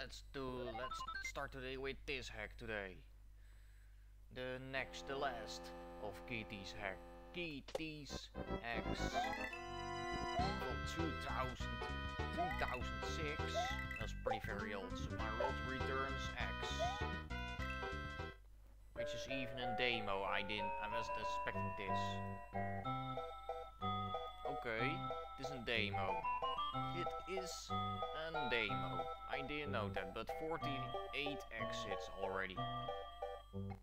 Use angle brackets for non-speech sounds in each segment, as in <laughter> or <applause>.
let's do let's start today with this hack today. The next the last of Kitty's hack. Kitty's hacks from 2000 2006. That's pretty very old. So my road returns EX. Which is even a demo. I didn't I wasn't expecting this. Okay, this is a demo. It is a demo. I didn't know that, but 48 exits already. Wait,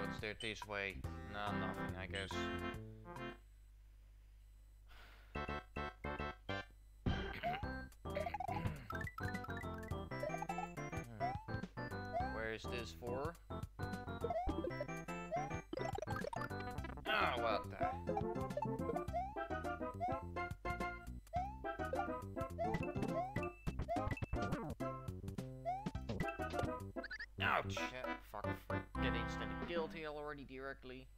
what's there this way? No, nothing, I guess. <coughs> Where is this for? Ouch! Fuck, get instantly killed here already directly.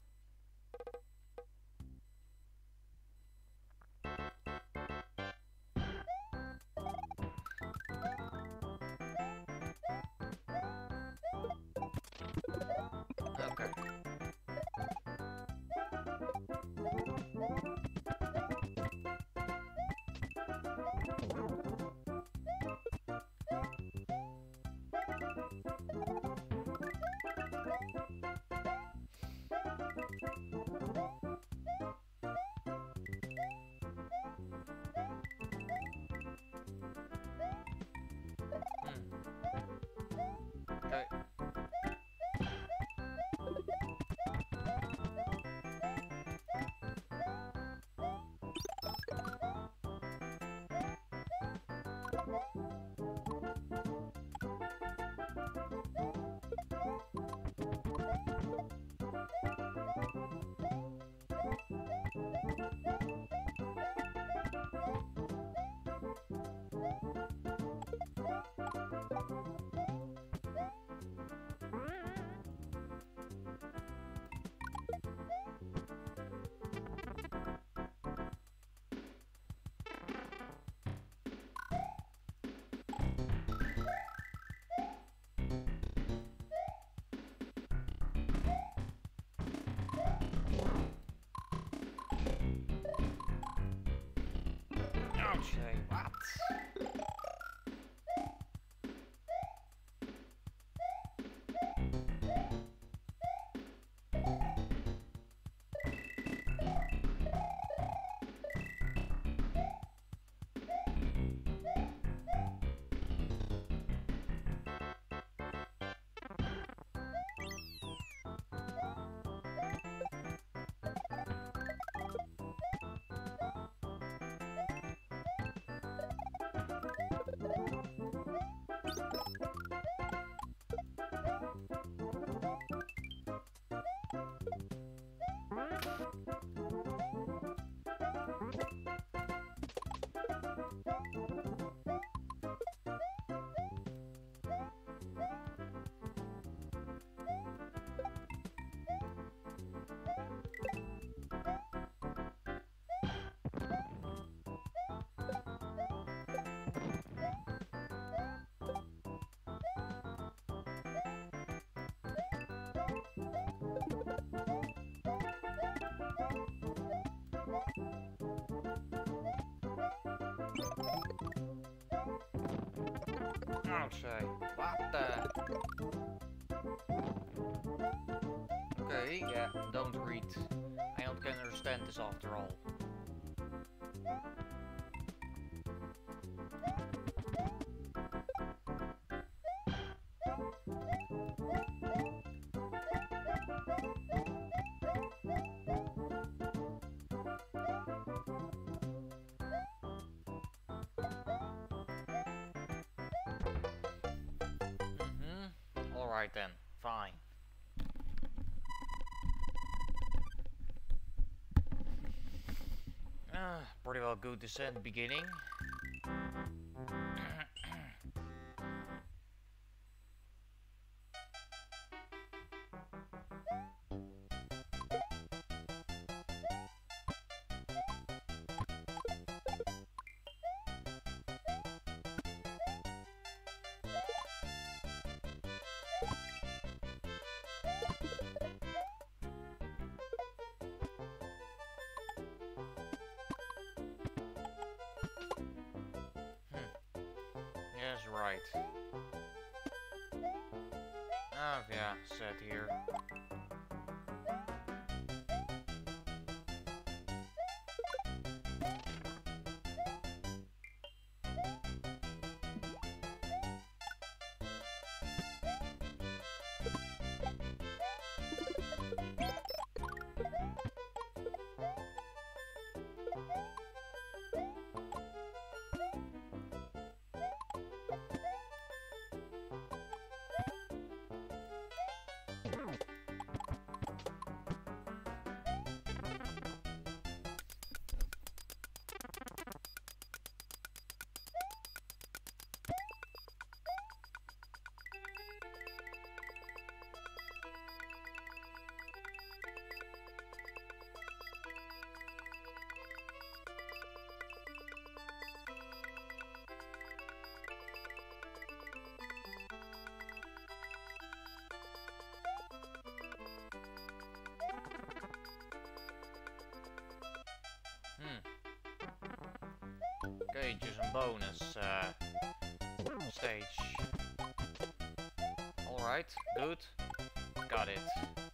Ouch! What the? Okay, yeah, don't read. I don't can understand this after all. Alright then, fine. Ah, pretty well good to descent beginning. Okay, just a bonus uh, stage. Alright, good. Got it.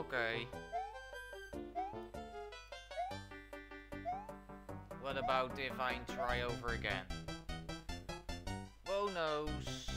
Okay. What about if I try over again? Who knows?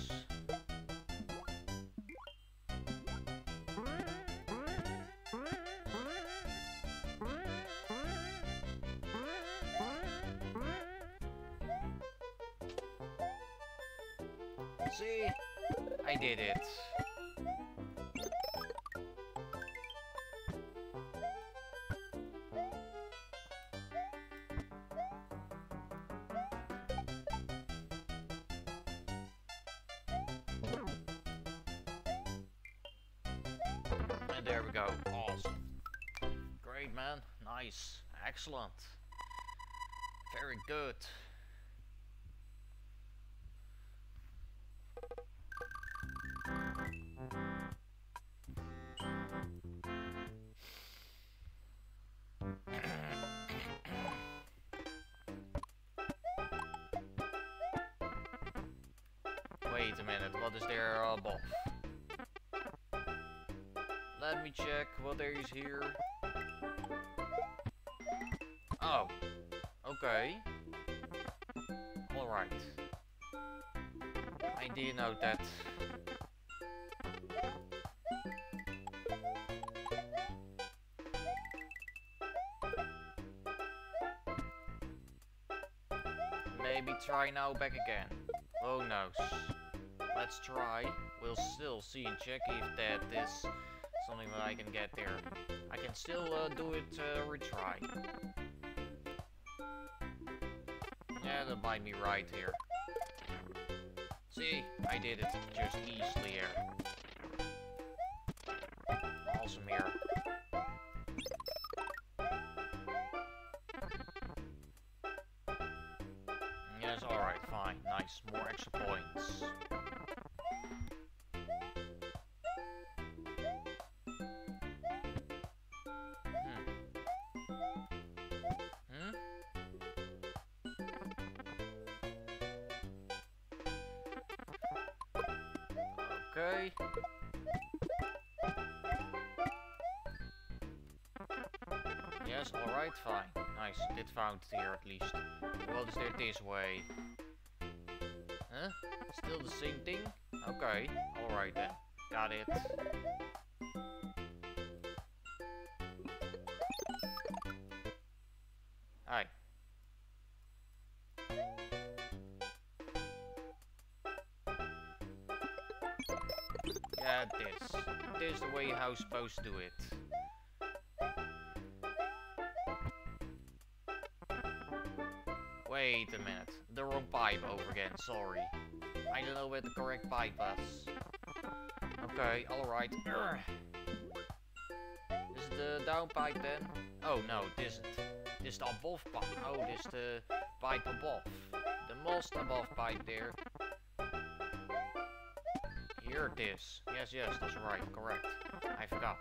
Excellent. Very good. Wait a minute, what is there above? Let me check what there is here. Oh, okay. Alright. I did know that. Maybe try now back again. Who knows? Let's try. We'll still see and check if that is something that I can get there. I can still uh, do it uh, retry. Yeah, that might me right here. See, I did it just easily here. Awesome here. it found here at least. Well, is there this way? Huh? Still the same thing? Okay, alright then. Got it. Hi. Yeah, this. This is the way how supposed to do it. Wait a minute. The wrong pipe over again, sorry. I don't know where the correct pipe was. Okay, alright. Is it the down pipe then? Oh no, this isn't. This is the above pipe. Oh, this is the pipe above. The most above pipe there. Here it is. Yes, yes, that's right, correct. I forgot.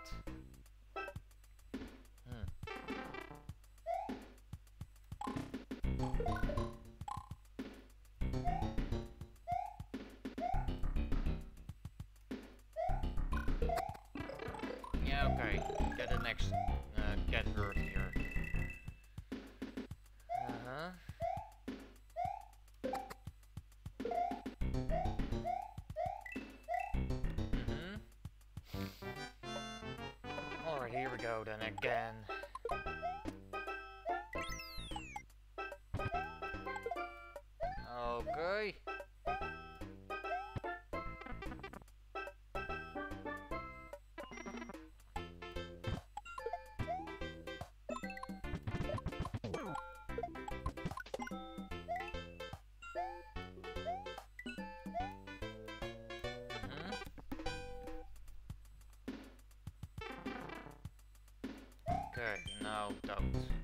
Okay, now don't.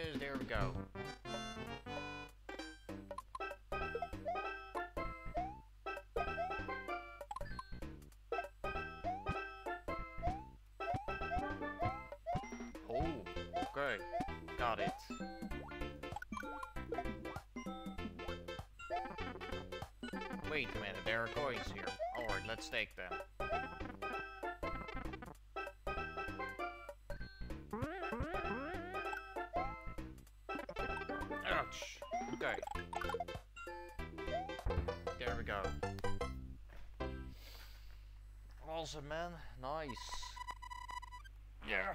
Yes, there we go. Oh, okay. Got it. Wait a minute, there are coins here. Alright, let's take them. Okay. There we go. Awesome, man. Nice. Yeah.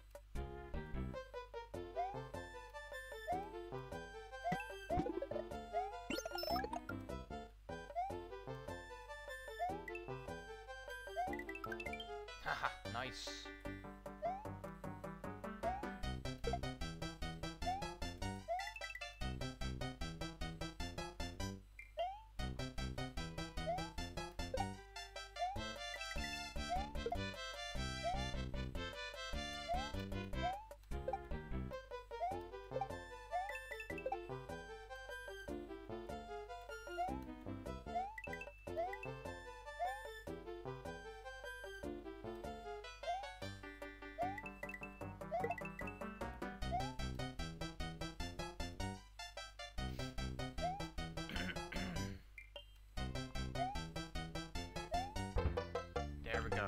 mais.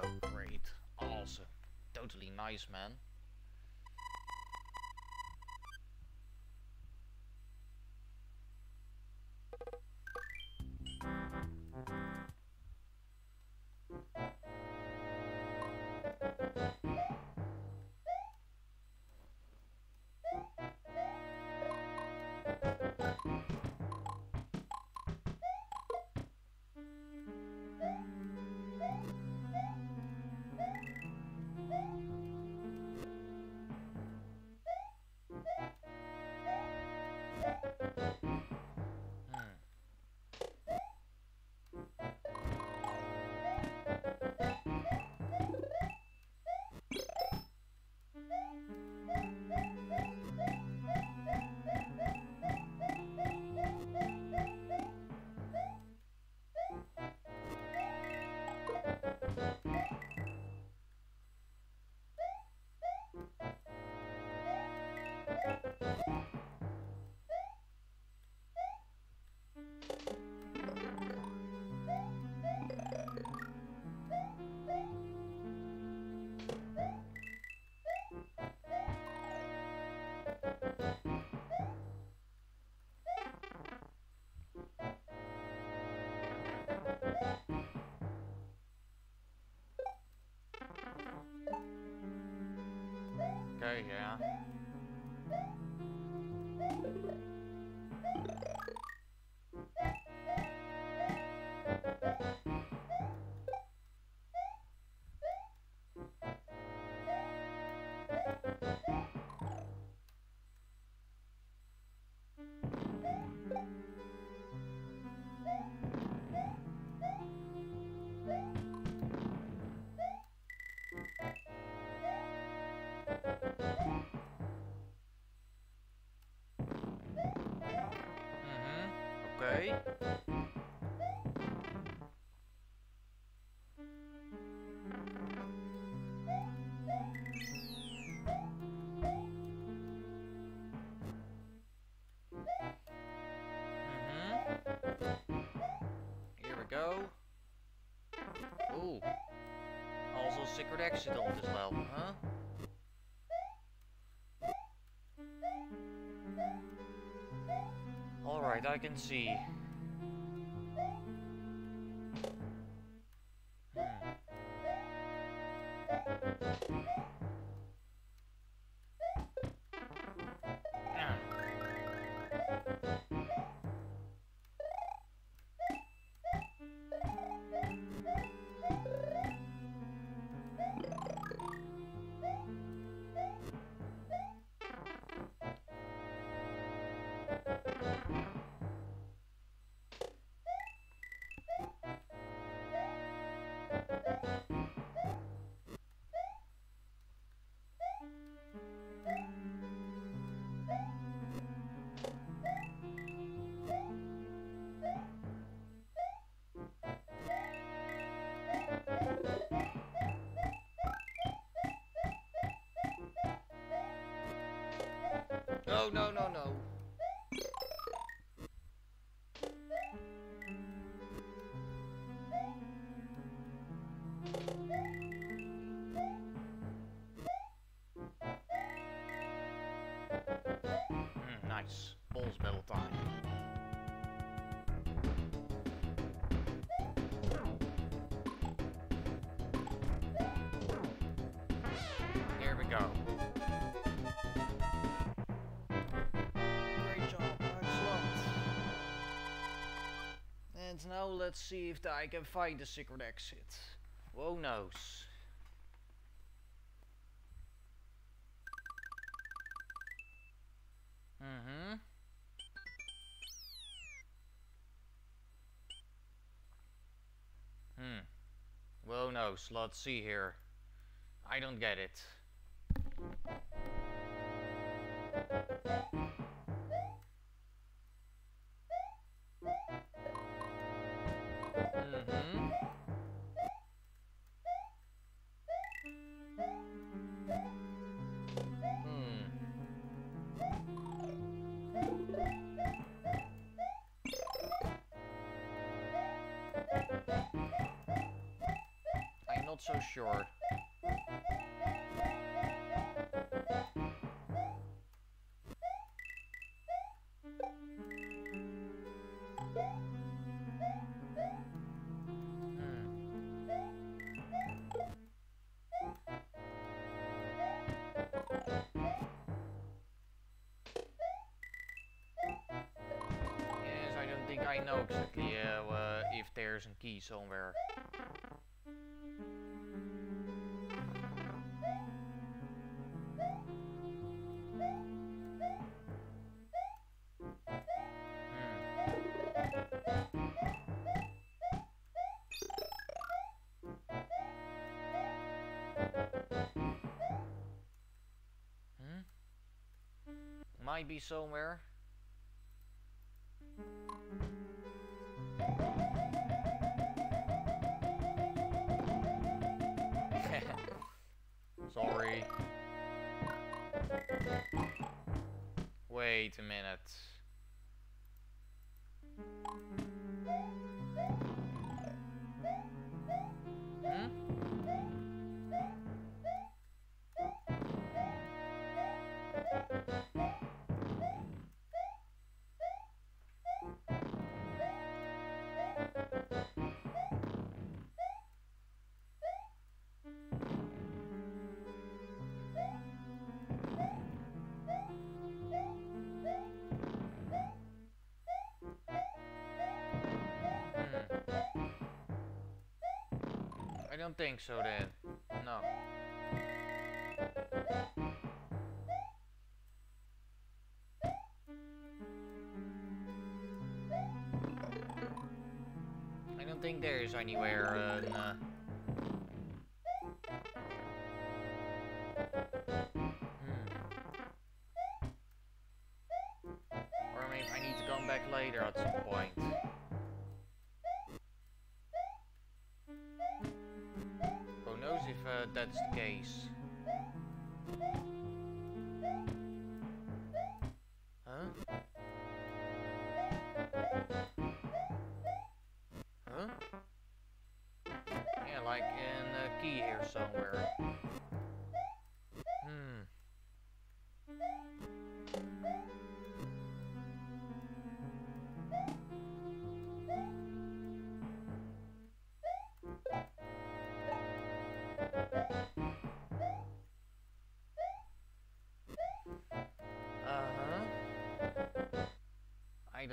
Go. Great. Awesome. Totally nice, man. Yeah. Go. Ooh. Also secret exit on as well, huh? Alright, I can see. Now let's see if I can find the secret exit. Who knows. Mm-hmm. Hmm. Whoa knows, let's see here. I don't get it. Sure. I don't think I know exactly uh, uh, if there's a key somewhere. Might be somewhere. Don't think so then. No. I don't think there is anywhere uh,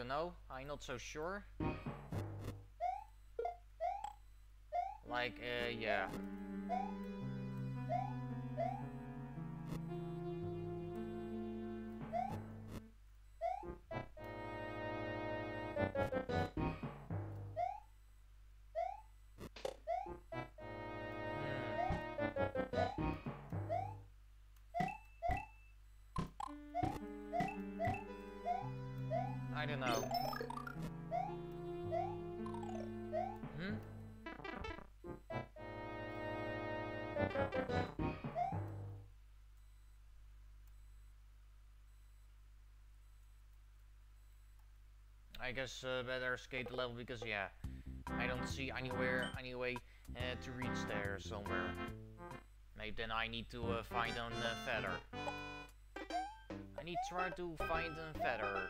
don't know. I'm not so sure. Like, uh, yeah. I guess uh, better skate the level because yeah, I don't see anywhere anyway uh, to reach there somewhere. Maybe then I need to uh, find a feather. I need to try to find a feather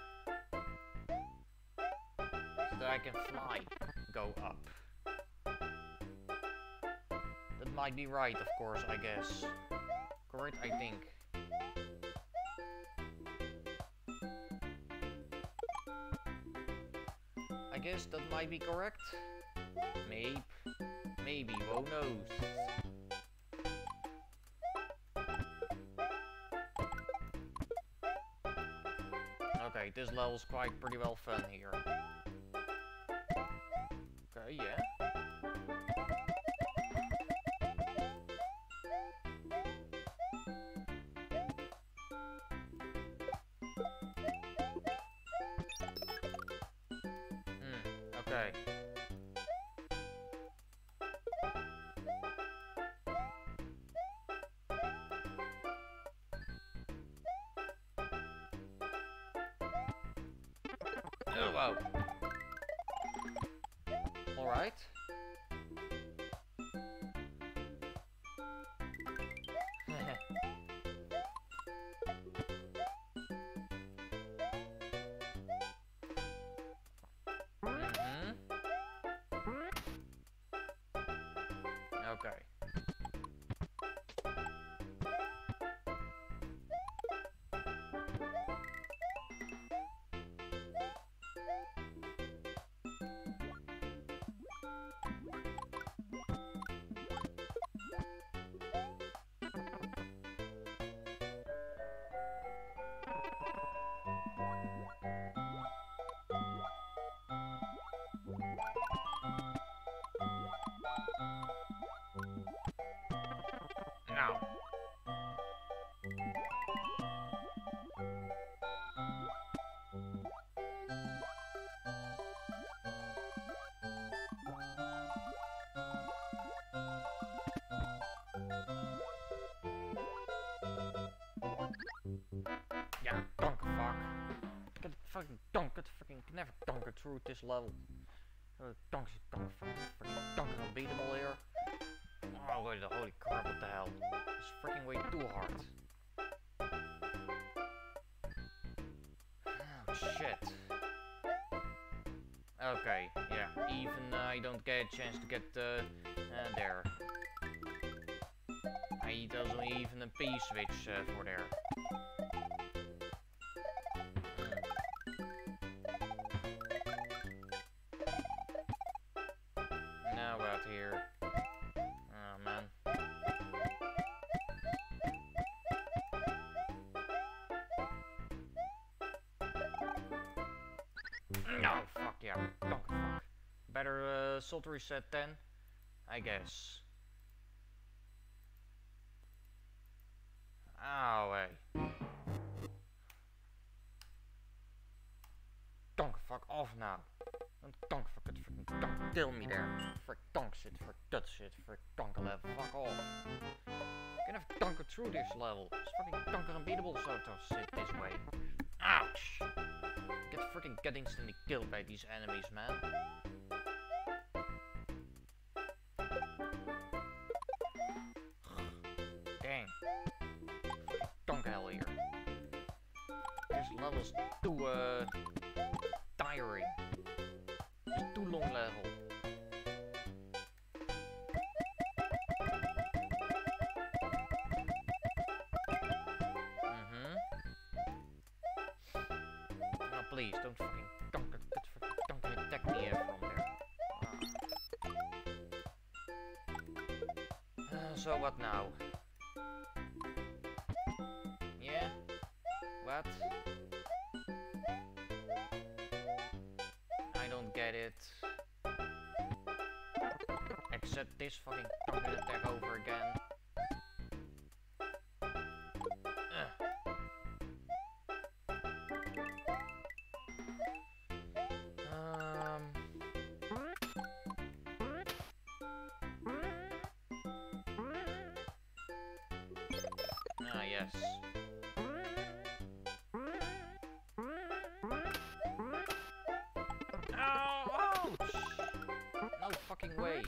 So that I can fly, go up. That might be right, of course, I guess. Correct, I think. Guess that might be correct. Maybe. Maybe, who knows? Okay, this level's quite pretty well fun here Okay, yeah. Fucking donker, freaking can never donker through this level. Uh, donker, donker, freaking donker unbeatable here. Oh, wait, holy crap, what the hell? It's freaking way too hard. Oh, shit. Okay, yeah, even uh, I don't get a chance to get uh, uh, there. He doesn't even a P-switch uh, for there. Salt reset then, I guess. Ah, oh, hey. Donk, fuck off now. Don't donk, fuck it, freaking donk, kill me there. Frick donk shit, frick that shit, frick donk level, fuck off. Can have donker through this level. It's fucking donker unbeatable so to sit this way. Ouch! Get freaking get instantly killed by these enemies, man. Too, uh, tiring. It's too long level. Mm-hmm. No, please, don't fucking don't, don't, don't attack me uh, from there. Ah. Uh, so what now? This fucking fucking attack over again. Um. Ah, fucking way.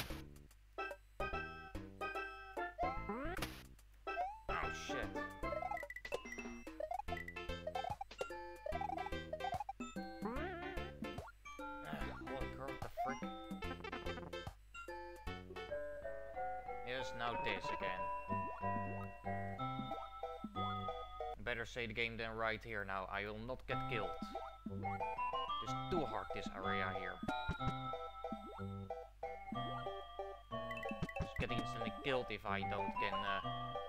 Yes, now this again. Better say the game than right here now. I will not get killed. It's too hard this area here. Just getting instantly killed if I don't can uh,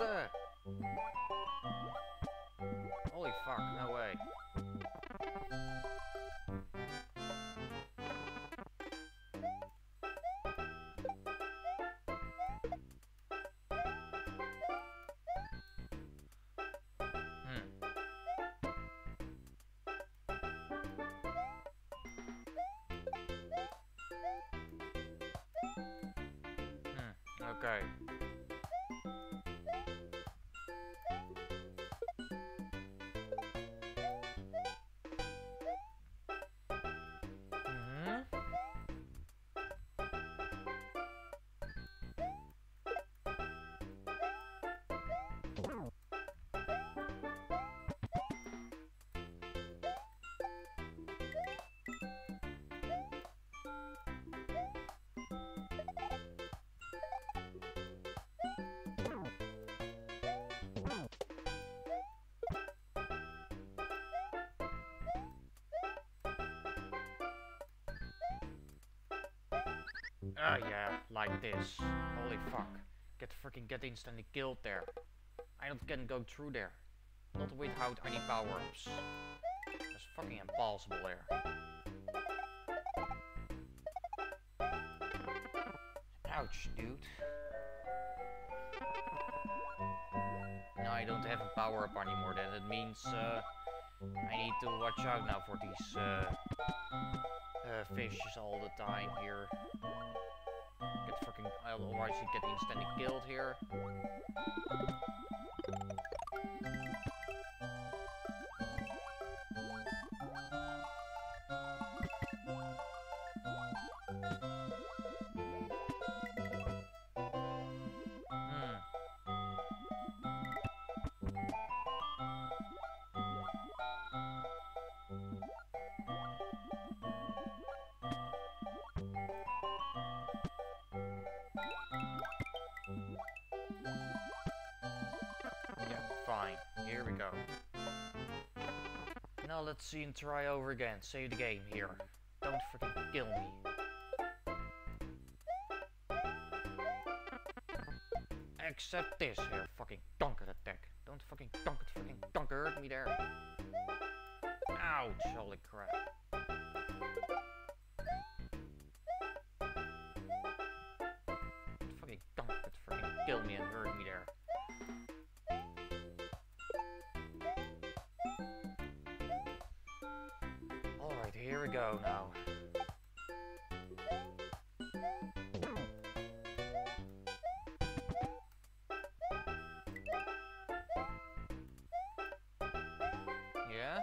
What the? Holy fuck, no way. Hmm. Hmm, okay. Ah, yeah, like this. Holy fuck. Get freaking get instantly killed there. I don't can go through there. Not without any power-ups. That's fucking impossible there. Ouch, dude. Now I don't have a power-up anymore, then it means uh, I need to watch out now for these uh, uh, fishes all the time here. Fucking, otherwise you get instantly killed. Here See and try over again. Save the game here. Don't freaking kill me. Except this here. Fucking donker attack. Don't fucking dunk it, fucking donker hurt me there. Ouch, holy crap. Fucking donker fucking kill me and hurt me there. Here we. Yeah?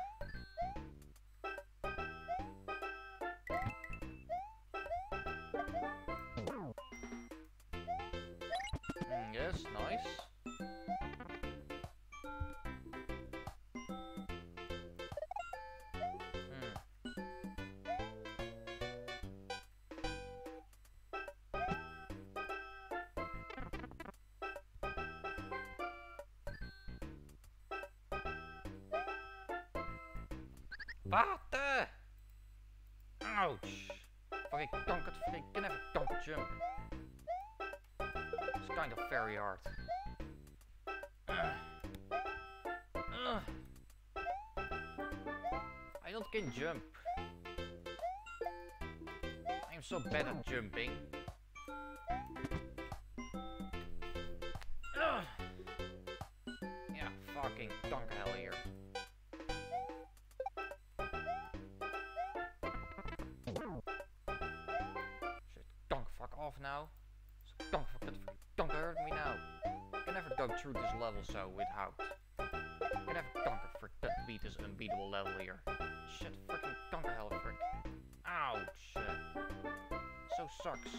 Mm, yes, nice. Water! Ouch! Fucking fucking can have a donker jump. It's kind of very hard. Uh. Uh. I don't can jump. I'm so bad at jumping. Uh. Yeah, fucking donker hell here. Now. So don't, don't hurt me now. I can never go through this level so without. I can never conquer frick that beat this unbeatable level here. Shit, freaking conquer hell frick. Ouch. So sucks.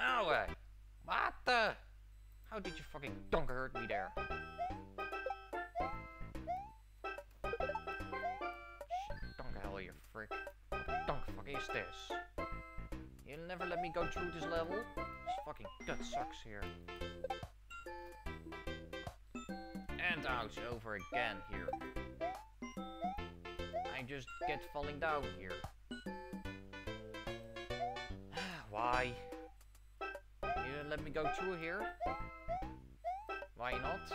Ow! Eh. What the? How did you fucking donker hurt me there? Shit, donker hell you frick. Donk fuck is this? Never let me go through this level? This fucking gut sucks here. And ouch, over again here. I just get falling down here. <sighs> Why? You let me go through here? Why not?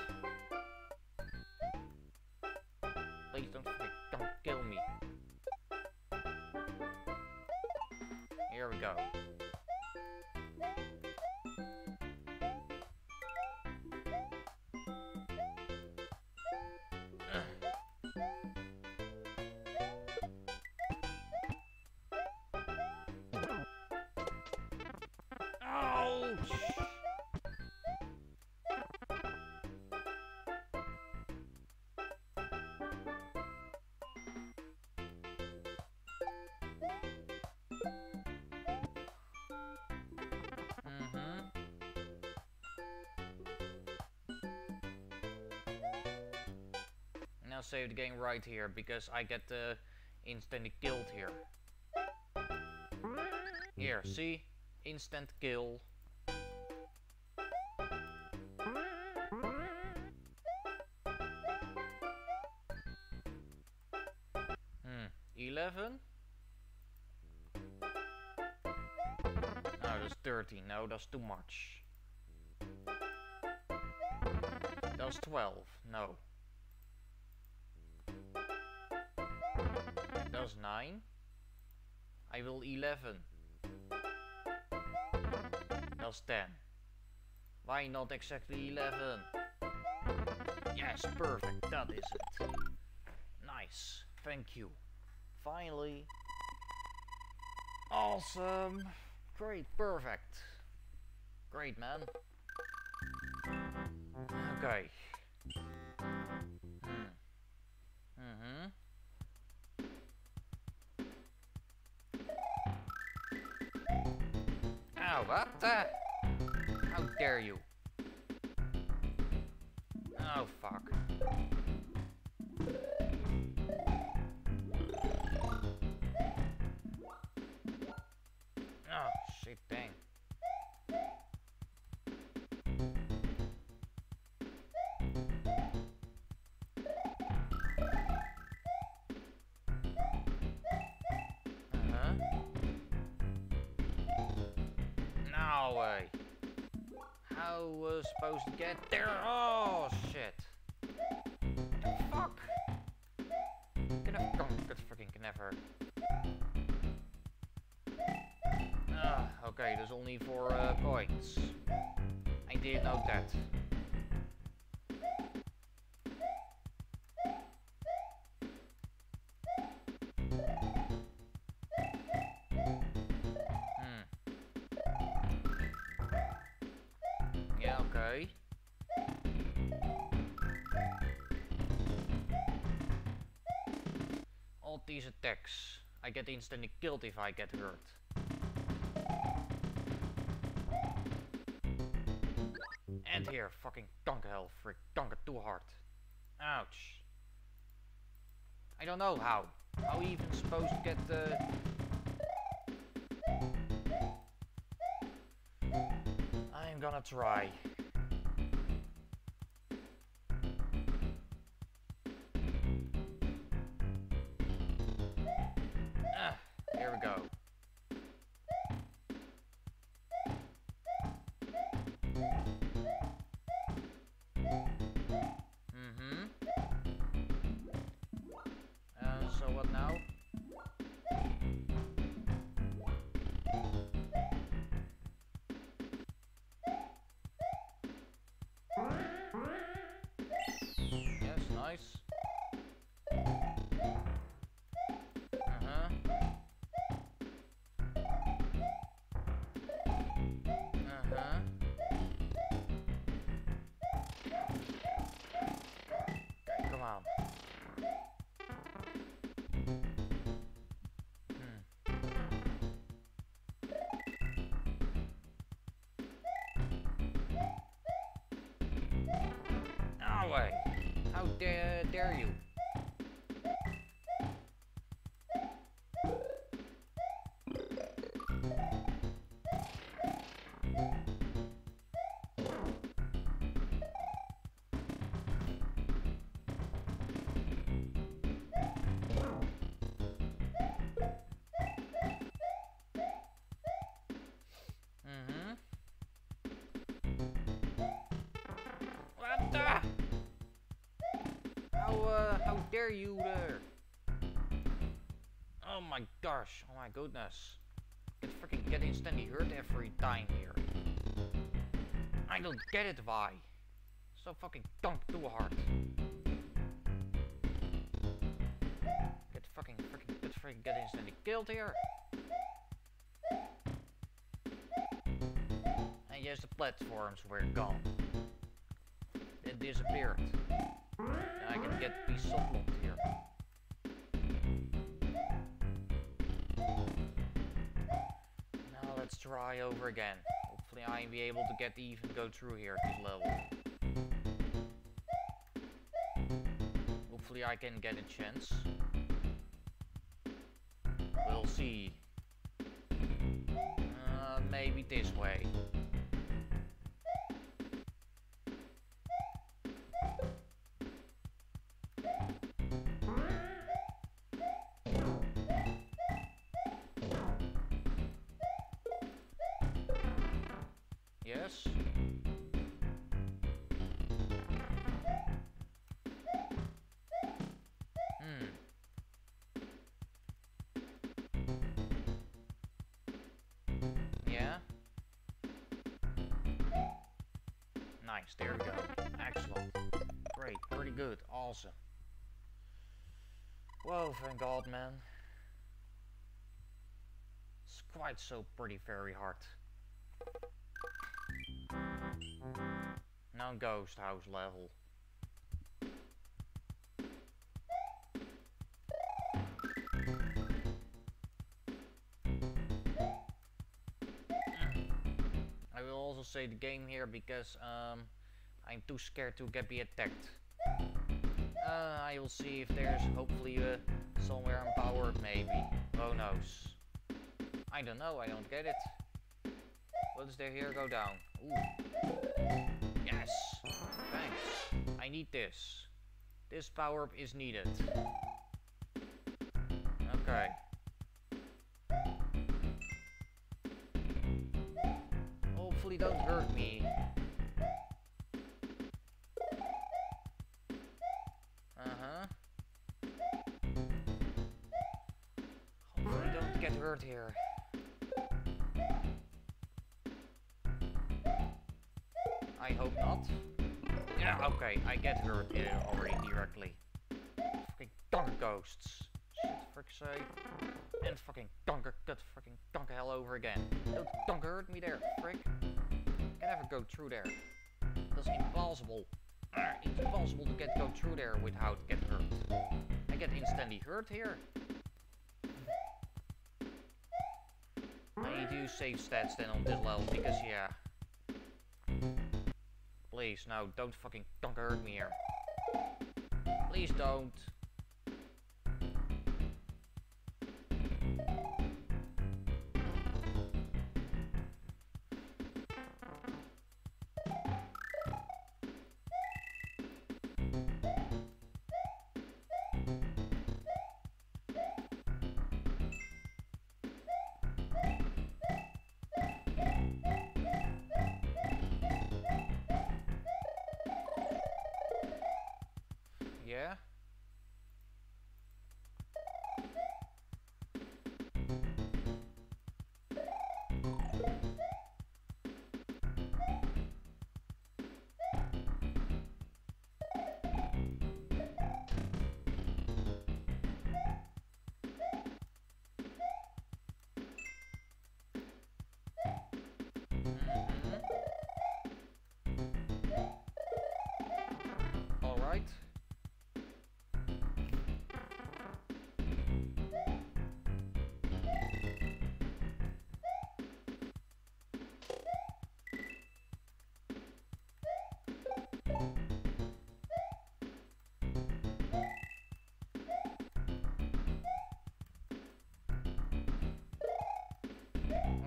Now save the game right here because I get uh, instantly killed here. Here, see? Instant kill. Hmm, 11? that's 13. No, that's too much. That's 12. No. 9. I will 11. That's 10. Why not exactly 11? Yes, perfect. That is it. Nice. Thank you. Finally. Awesome. Great. Perfect. Great, man. Okay. Ow, what the? How dare you? Oh, fuck. Oh, shit, dang. Was supposed to get there? Oh, shit. Fuck. I, oh, good freaking never. Ah, okay, there's only four uh, points. I did know that. I get instantly killed if I get hurt. And here, fucking donker hell, frick, donker too hard. Ouch. I don't know how. How we even supposed to get the... I'm gonna try. Dare, you? Mm-hmm. What the? You there? Oh my gosh, oh my goodness. Get freaking get instantly hurt every time here. I don't get it why. So fucking dunk too hard. Get fucking freaking get freaking get instantly killed here. And yes, the platforms were gone. They disappeared. And I can get be softlocked try over again. Hopefully I'll be able to get even go through here at this level. Hopefully I can get a chance. We'll see. Uh, maybe this way. Nice, there we go. Excellent. Great, pretty good, awesome. Whoa, thank god, man. It's quite so pretty very hard. Now ghost house level. Say the game here because um, I'm too scared to get be attacked. Uh, I will see if there's hopefully uh, somewhere I'm powered maybe. Who knows? I don't know, I don't get it. What is there here? Go down. Ooh. Yes! Thanks. I need this. This power up is needed. Okay. I hope not. Yeah, okay, I get hurt uh, already directly. Fucking donker ghosts. Shit, frick sake. And fucking donker, cut fucking donker hell over again. Don't hurt me there, frick. Can never go through there. That's impossible. It's impossible to get go through there without get hurt. I get instantly hurt here. I need to use save stats then on this level because yeah. Please, no, don't fucking hurt me here. Please don't. Right.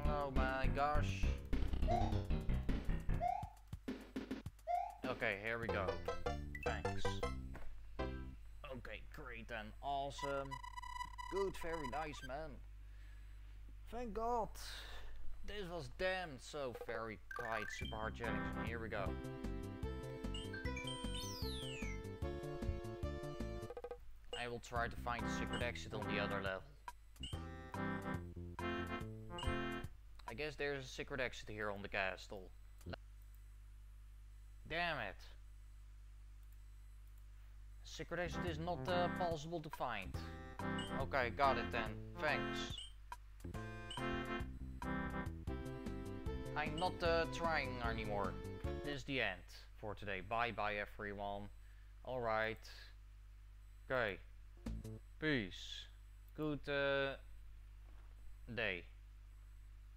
Oh my gosh. Okay, here we go. And awesome. Good, very nice, man. Thank God. This was damn so very tight, super hard challenge. Here we go. I will try to find a secret exit on the other level. I guess there's a secret exit here on the castle. Damn it. Secret exit is not uh, possible to find. Okay, got it then. Thanks. I'm not uh, trying anymore. This is the end for today. Bye bye everyone. Alright. Okay. Peace. Good uh, day.